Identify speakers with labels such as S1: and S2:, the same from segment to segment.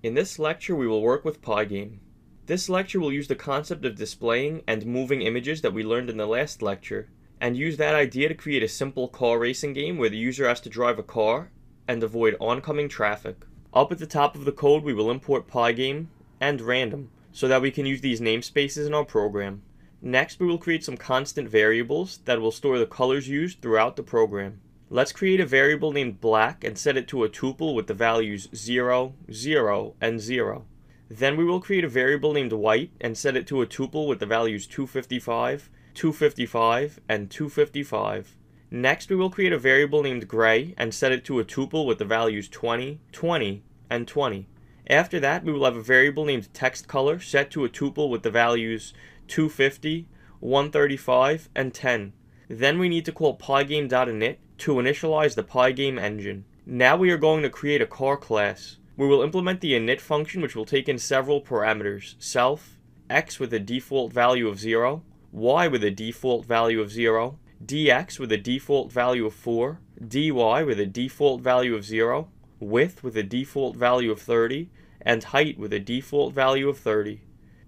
S1: In this lecture, we will work with Pygame. This lecture will use the concept of displaying and moving images that we learned in the last lecture, and use that idea to create a simple car racing game where the user has to drive a car and avoid oncoming traffic. Up at the top of the code, we will import Pygame and random, so that we can use these namespaces in our program. Next, we will create some constant variables that will store the colors used throughout the program. Let's create a variable named black and set it to a tuple with the values 0, 0, and 0. Then we will create a variable named white and set it to a tuple with the values 255, 255, and 255. Next we will create a variable named gray and set it to a tuple with the values 20, 20, and 20. After that we will have a variable named text color set to a tuple with the values 250, 135, and 10. Then we need to call pygame.init to initialize the Pygame engine. Now we are going to create a car class. We will implement the init function which will take in several parameters, self, x with a default value of 0, y with a default value of 0, dx with a default value of 4, dy with a default value of 0, width with a default value of 30, and height with a default value of 30.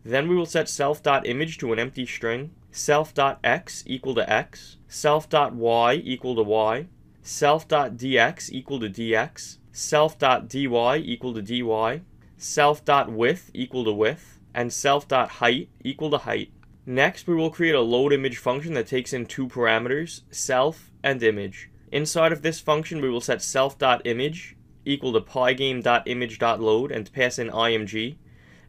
S1: Then we will set self.image to an empty string, self.x equal to x, self.y equal to y, self.dx equal to dx, self.dy equal to dy, self.width equal to width, and self.height equal to height. Next, we will create a load image function that takes in two parameters, self and image. Inside of this function, we will set self.image equal to pygame.image.load and pass in img,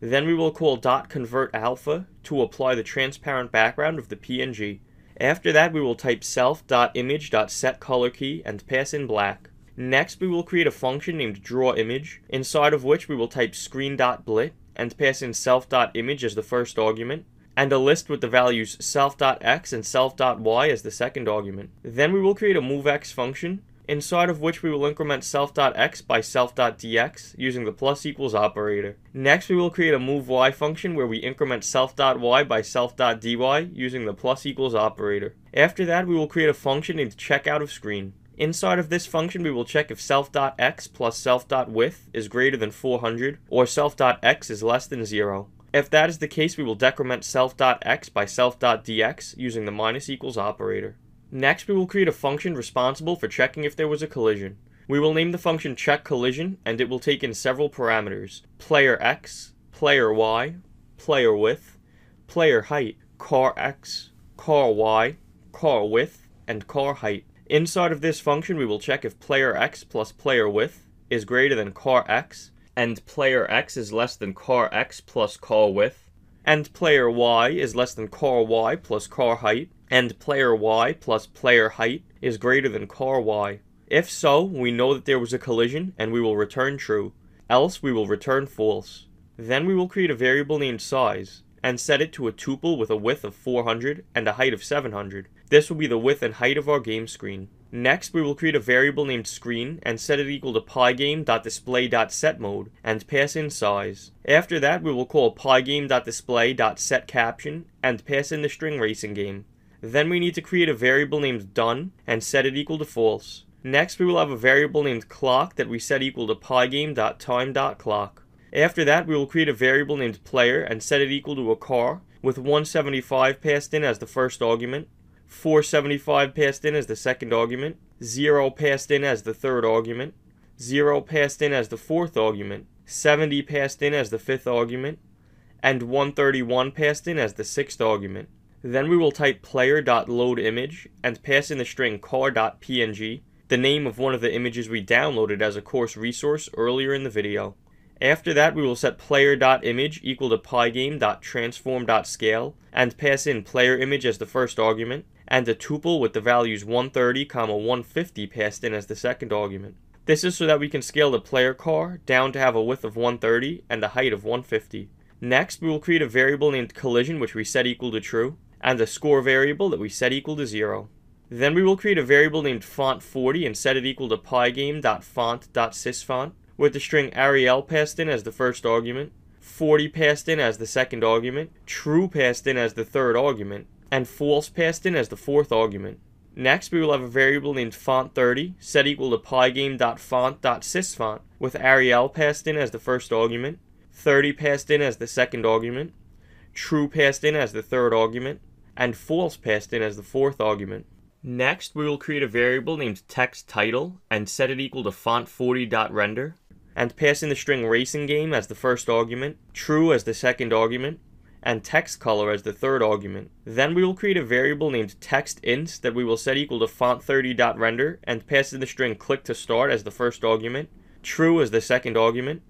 S1: then we will call dot .convert alpha to apply the transparent background of the PNG. After that, we will type self.image.setColorKey and pass in black. Next, we will create a function named drawImage, inside of which we will type screen.blit and pass in self.image as the first argument, and a list with the values self.x and self.y as the second argument. Then we will create a movex function inside of which we will increment self.x by self.dx using the plus equals operator. Next we will create a move_y function where we increment self.y by self.dy using the plus equals operator. After that we will create a function named checkout of screen. Inside of this function we will check if self.x plus self.width is greater than 400 or self.x is less than 0. If that is the case we will decrement self.x by self.dx using the minus equals operator. Next, we will create a function responsible for checking if there was a collision. We will name the function checkCollision, and it will take in several parameters. Player x, player y, player width, player height, car x, car y, car width, and car height. Inside of this function, we will check if player x plus player width is greater than car x, and player x is less than car x plus car width, and player y is less than car y plus car height, and player y plus player height is greater than car y. If so, we know that there was a collision and we will return true, else we will return false. Then we will create a variable named size and set it to a tuple with a width of 400 and a height of 700. This will be the width and height of our game screen. Next, we will create a variable named screen and set it equal to pygame.display.setMode and pass in size. After that, we will call pygame.display.setCaption and pass in the string racing game. Then we need to create a variable named done and set it equal to false. Next we will have a variable named clock that we set equal to pygame.time.clock. After that we will create a variable named player and set it equal to a car with 175 passed in as the first argument, 475 passed in as the second argument, 0 passed in as the third argument, 0 passed in as the fourth argument, 70 passed in as the fifth argument, and 131 passed in as the sixth argument. Then we will type player.loadImage and pass in the string car.png, the name of one of the images we downloaded as a course resource earlier in the video. After that, we will set player.image equal to pygame.transform.scale and pass in playerImage as the first argument and a tuple with the values 130, 150 passed in as the second argument. This is so that we can scale the player car down to have a width of 130 and a height of 150. Next, we will create a variable named collision which we set equal to true and the score variable that we set equal to 0. Then we will create a variable named font40 and set it equal to pygame.font.sysfont with the string Arial passed in as the first argument, 40 passed in as the second argument, true passed in as the third argument, and false passed in as the fourth argument. Next, we will have a variable named font30 set equal to pygame.font.sysfont with Arial passed in as the first argument, 30 passed in as the second argument, true passed in as the third argument, and false passed in as the fourth argument. Next, we will create a variable named text title and set it equal to font40.render and pass in the string racing game as the first argument, true as the second argument, and text color as the third argument. Then we will create a variable named textInt that we will set equal to font30.render and pass in the string click to start as the first argument, true as the second argument,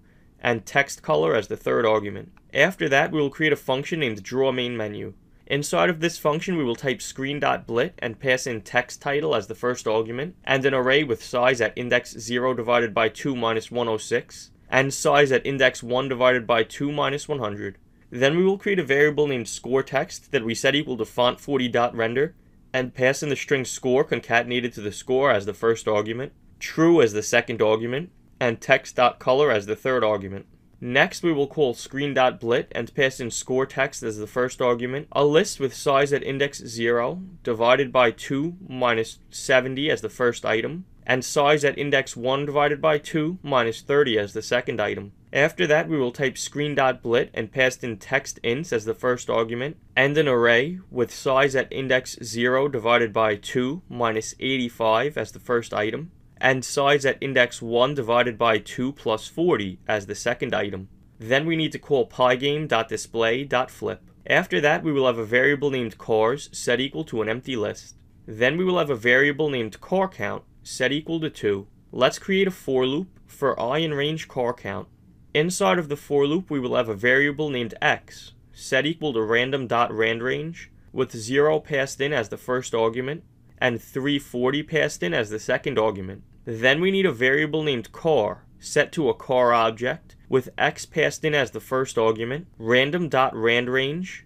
S1: and text color as the third argument. After that, we will create a function named drawMainMenu. Inside of this function, we will type screen.blit and pass in text title as the first argument, and an array with size at index 0 divided by 2 minus 106, and size at index 1 divided by 2 minus 100. Then we will create a variable named scoreText that we set equal to font40.render, and pass in the string score concatenated to the score as the first argument, true as the second argument, and text.color as the third argument. Next, we will call screen.blit and pass in score text as the first argument, a list with size at index 0 divided by 2 minus 70 as the first item, and size at index 1 divided by 2 minus 30 as the second item. After that, we will type screen.blit and pass in text ints as the first argument, and an array with size at index 0 divided by 2 minus 85 as the first item, and size at index 1 divided by 2 plus 40 as the second item. Then we need to call pygame.display.flip. After that, we will have a variable named cars set equal to an empty list. Then we will have a variable named car count set equal to 2. Let's create a for loop for i in range car count. Inside of the for loop, we will have a variable named x set equal to random.randrange with 0 passed in as the first argument and 340 passed in as the second argument. Then we need a variable named car set to a car object with x passed in as the first argument, random.randrange,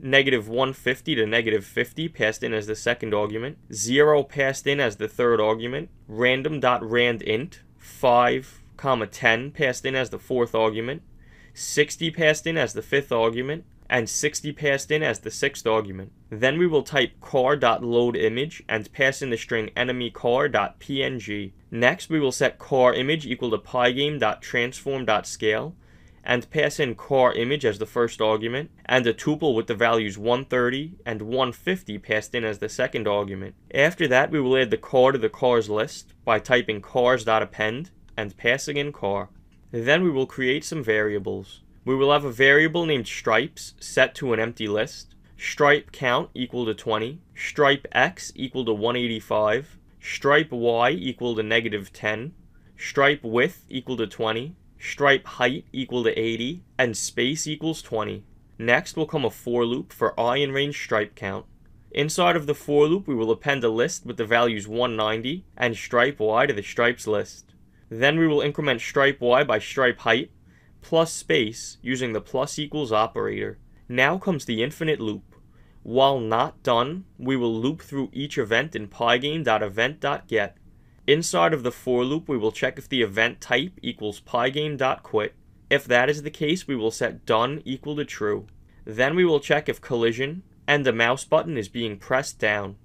S1: negative 150 to negative 50 passed in as the second argument, 0 passed in as the third argument, random.randint, 5, comma 10 passed in as the fourth argument, 60 passed in as the fifth argument, and 60 passed in as the sixth argument. Then we will type car.loadImage and pass in the string enemycar.png. Next, we will set carImage equal to pygame.transform.scale and pass in carImage as the first argument, and a tuple with the values 130 and 150 passed in as the second argument. After that, we will add the car to the cars list by typing cars.append and passing in car. Then we will create some variables. We will have a variable named stripes set to an empty list, stripe count equal to 20, stripe x equal to 185, stripe y equal to negative 10, stripe width equal to 20, stripe height equal to 80, and space equals 20. Next will come a for loop for i in range stripe count. Inside of the for loop, we will append a list with the values 190 and stripe y to the stripes list. Then we will increment stripe y by stripe height plus space using the plus equals operator. Now comes the infinite loop. While not done, we will loop through each event in pygame.event.get. Inside of the for loop, we will check if the event type equals pygame.quit. If that is the case, we will set done equal to true. Then we will check if collision and the mouse button is being pressed down.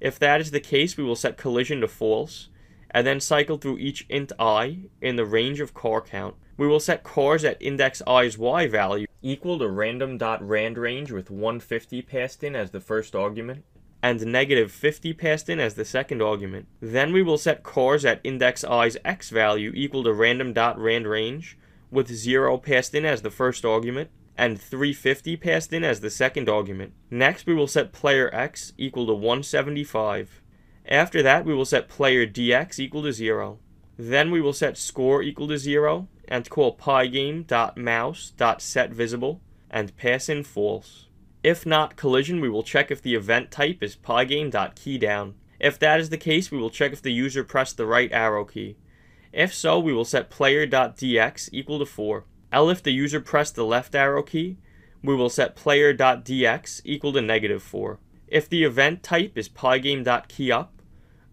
S1: If that is the case, we will set collision to false, and then cycle through each int i in the range of car count. We will set cars at index i's y value equal to random.randrange with 150 passed in as the first argument and negative 50 passed in as the second argument. Then we will set cars at index i's x value equal to random.randrange with 0 passed in as the first argument and 350 passed in as the second argument. Next we will set player x equal to 175. After that we will set player dx equal to 0. Then we will set score equal to 0 and call pygame.mouse.setVisible and pass in false. If not collision, we will check if the event type is pygame.keydown. If that is the case, we will check if the user pressed the right arrow key. If so, we will set player.dx equal to 4. elif the user pressed the left arrow key, we will set player.dx equal to negative 4. If the event type is pygame.keyup,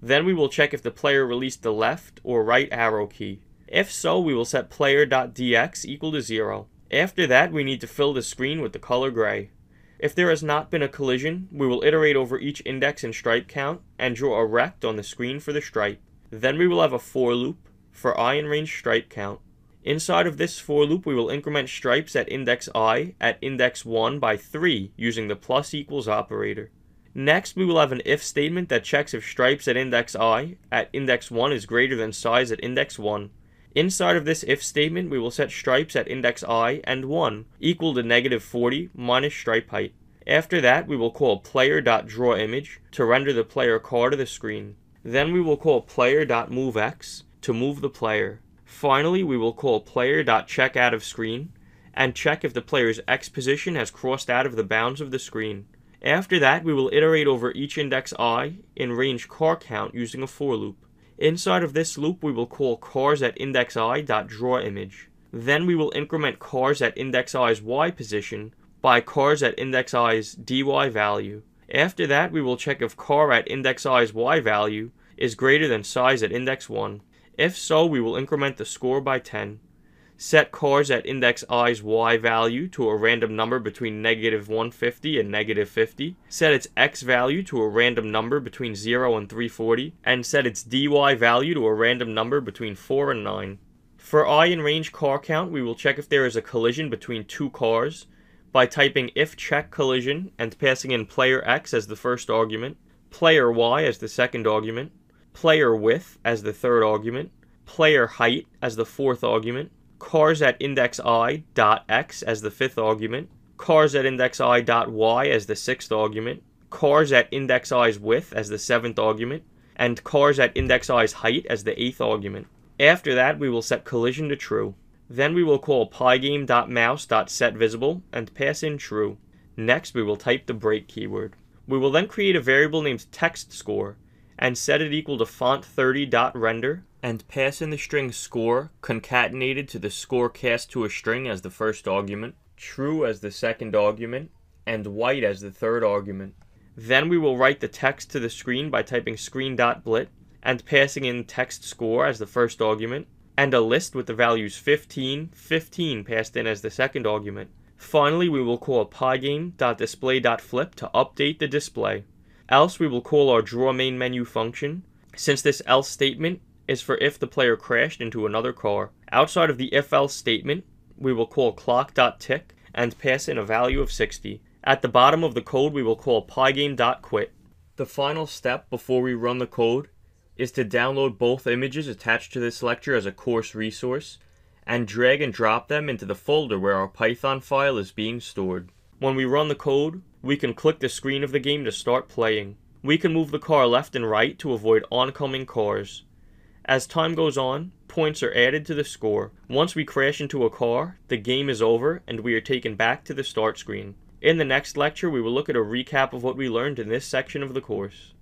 S1: then we will check if the player released the left or right arrow key. If so, we will set player.dx equal to 0. After that, we need to fill the screen with the color gray. If there has not been a collision, we will iterate over each index and stripe count and draw a rect on the screen for the stripe. Then we will have a for loop for i in range stripe count. Inside of this for loop, we will increment stripes at index i at index 1 by 3 using the plus equals operator. Next, we will have an if statement that checks if stripes at index i at index 1 is greater than size at index 1. Inside of this if statement, we will set stripes at index i and 1 equal to negative 40 minus stripe height. After that, we will call player.drawImage to render the player car to the screen. Then we will call player.moveX to move the player. Finally, we will call player.checkOutOfScreen and check if the player's X position has crossed out of the bounds of the screen. After that, we will iterate over each index i in range car count using a for loop. Inside of this loop, we will call cars at index i dot draw image. Then we will increment cars at index i's y position by cars at index i's dy value. After that, we will check if car at index i's y value is greater than size at index 1. If so, we will increment the score by 10 set cars at index i's y value to a random number between negative 150 and negative 50, set its x value to a random number between 0 and 340, and set its dy value to a random number between 4 and 9. For i in range car count, we will check if there is a collision between two cars. By typing if check collision and passing in player x as the first argument, player y as the second argument, player width as the third argument, player height as the fourth argument, cars at index i dot x as the fifth argument, cars at index i dot y as the sixth argument, cars at index i's width as the seventh argument, and cars at index i's height as the eighth argument. After that, we will set collision to true. Then we will call pygame.mouse.setVisible and pass in true. Next, we will type the break keyword. We will then create a variable named textScore and set it equal to font30.render and pass in the string score concatenated to the score cast to a string as the first argument, true as the second argument, and white as the third argument. Then we will write the text to the screen by typing screen.blit and passing in text score as the first argument, and a list with the values 15, 15 passed in as the second argument. Finally, we will call pygame.display.flip to update the display. Else, we will call our draw main menu function. Since this else statement is for if the player crashed into another car. Outside of the if else statement, we will call clock.tick and pass in a value of 60. At the bottom of the code, we will call pygame.quit. The final step before we run the code is to download both images attached to this lecture as a course resource and drag and drop them into the folder where our Python file is being stored. When we run the code, we can click the screen of the game to start playing. We can move the car left and right to avoid oncoming cars. As time goes on, points are added to the score. Once we crash into a car, the game is over and we are taken back to the start screen. In the next lecture, we will look at a recap of what we learned in this section of the course.